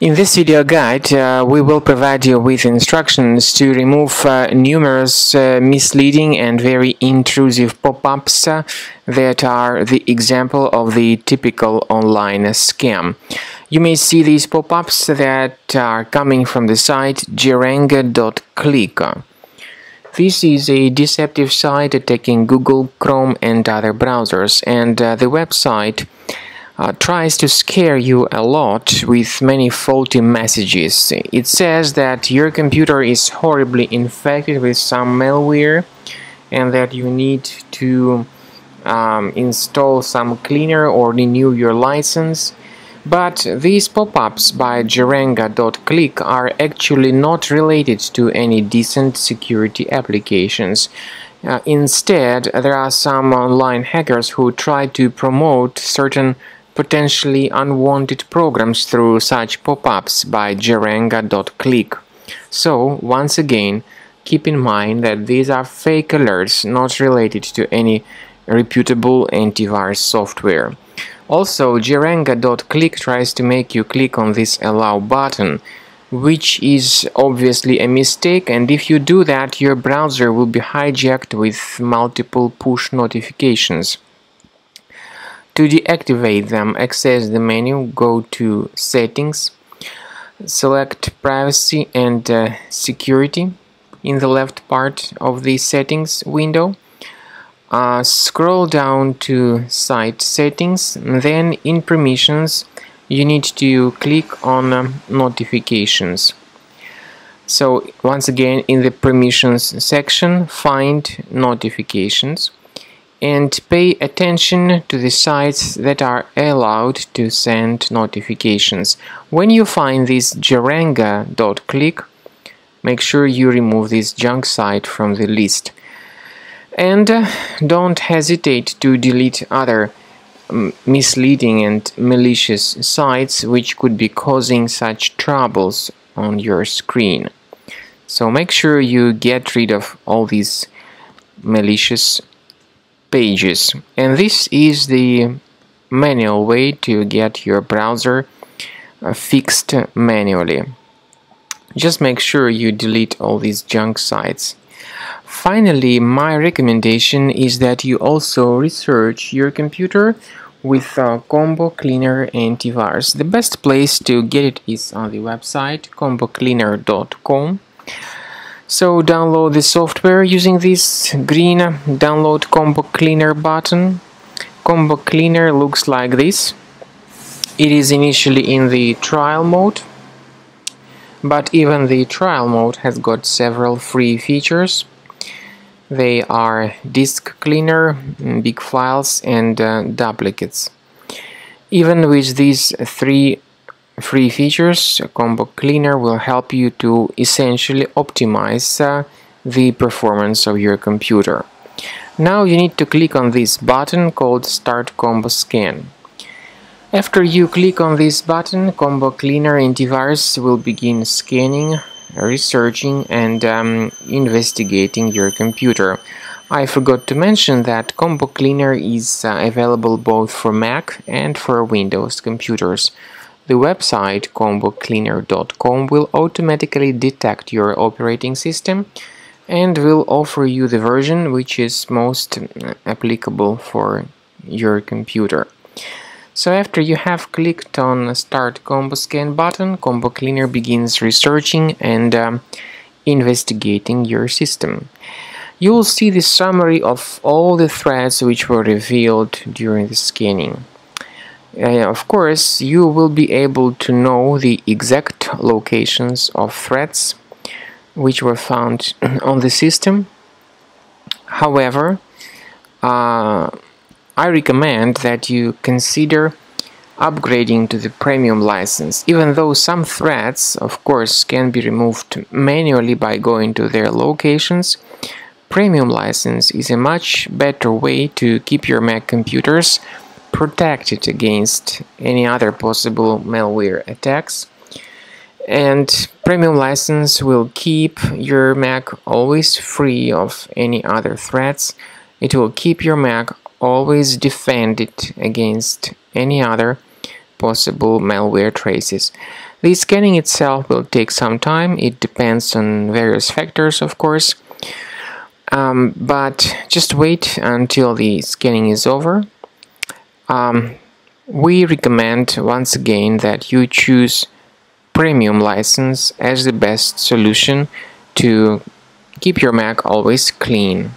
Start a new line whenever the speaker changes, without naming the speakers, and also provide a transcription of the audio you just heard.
In this video guide, uh, we will provide you with instructions to remove uh, numerous uh, misleading and very intrusive pop-ups uh, that are the example of the typical online scam. You may see these pop-ups that are coming from the site Jerenga.click. This is a deceptive site attacking Google, Chrome and other browsers and uh, the website uh, tries to scare you a lot with many faulty messages. It says that your computer is horribly infected with some malware and that you need to um, install some cleaner or renew your license. But these pop-ups by Jerenga.click are actually not related to any decent security applications. Uh, instead, there are some online hackers who try to promote certain potentially unwanted programs through such pop-ups by Jerenga.click. So, once again, keep in mind that these are fake alerts not related to any reputable antivirus software. Also, Jerenga.click tries to make you click on this allow button, which is obviously a mistake and if you do that your browser will be hijacked with multiple push notifications. To deactivate them, access the menu, go to Settings, select Privacy and uh, Security in the left part of the Settings window. Uh, scroll down to Site Settings, then in Permissions you need to click on uh, Notifications. So once again in the Permissions section find Notifications and pay attention to the sites that are allowed to send notifications. When you find this jerenga.click, make sure you remove this junk site from the list. And uh, don't hesitate to delete other um, misleading and malicious sites which could be causing such troubles on your screen. So make sure you get rid of all these malicious pages. And this is the manual way to get your browser uh, fixed manually. Just make sure you delete all these junk sites. Finally my recommendation is that you also research your computer with uh, combo cleaner antivirus. The best place to get it is on the website combocleaner.com so download the software using this green download combo cleaner button. Combo cleaner looks like this. It is initially in the trial mode, but even the trial mode has got several free features. They are disk cleaner, big files and uh, duplicates. Even with these three free features, Combo Cleaner will help you to essentially optimize uh, the performance of your computer. Now you need to click on this button called Start Combo Scan. After you click on this button, Combo Cleaner antivirus will begin scanning, researching and um, investigating your computer. I forgot to mention that Combo Cleaner is uh, available both for Mac and for Windows computers. The website combocleaner.com will automatically detect your operating system and will offer you the version which is most uh, applicable for your computer. So after you have clicked on Start Combo Scan button, Combo Cleaner begins researching and um, investigating your system. You will see the summary of all the threads which were revealed during the scanning. Uh, of course, you will be able to know the exact locations of threats which were found on the system. However, uh, I recommend that you consider upgrading to the premium license, even though some threats, of course, can be removed manually by going to their locations. Premium license is a much better way to keep your Mac computers protected against any other possible malware attacks and premium license will keep your Mac always free of any other threats. It will keep your Mac always defended against any other possible malware traces. The scanning itself will take some time, it depends on various factors, of course. Um, but just wait until the scanning is over. Um, we recommend once again that you choose premium license as the best solution to keep your Mac always clean.